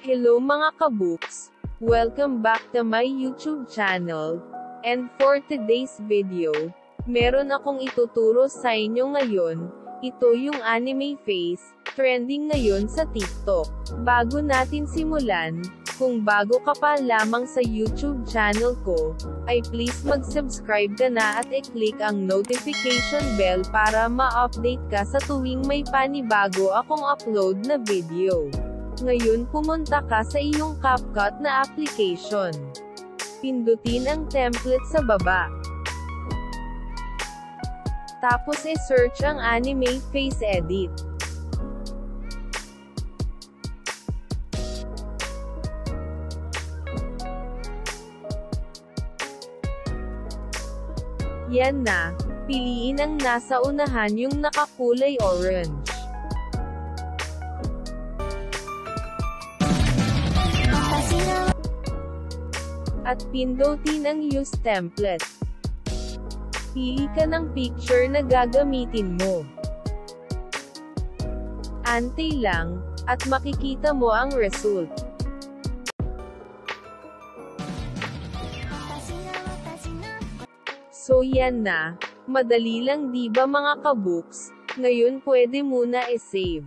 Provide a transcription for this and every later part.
Hello mga kabooks! Welcome back to my YouTube channel. And for today's video, meron akong ituturo sa inyo ngayon. Ito yung anime face, trending ngayon sa TikTok. Bago natin simulan, kung bago ka pa lamang sa YouTube channel ko, ay please mag-subscribe ka na at i-click ang notification bell para ma-update ka sa tuwing may panibago akong upload na video. Ngayon pumunta ka sa iyong CapCut na application. Pindutin ang template sa baba. Tapos e-search ang anime face edit. Yan na. Piliin ang nasa unahan yung nakakulay orange. At pindutin ang use template. Pili ka ng picture na gagamitin mo. Antay lang, at makikita mo ang result. So yan na, madali lang di ba mga kabooks, ngayon pwede muna e-save.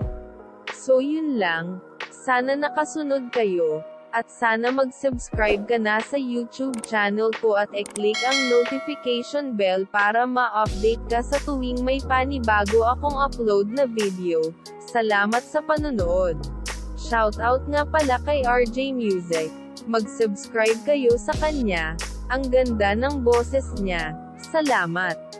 So yun lang, sana nakasunod kayo, at sana mag-subscribe ka na sa YouTube channel ko at e-click ang notification bell para ma-update ka sa tuwing may panibago akong upload na video. Salamat sa panonood. Shoutout nga pala kay RJ Music. Mag-subscribe kayo sa kanya. Ang ganda ng boses niya. Salamat.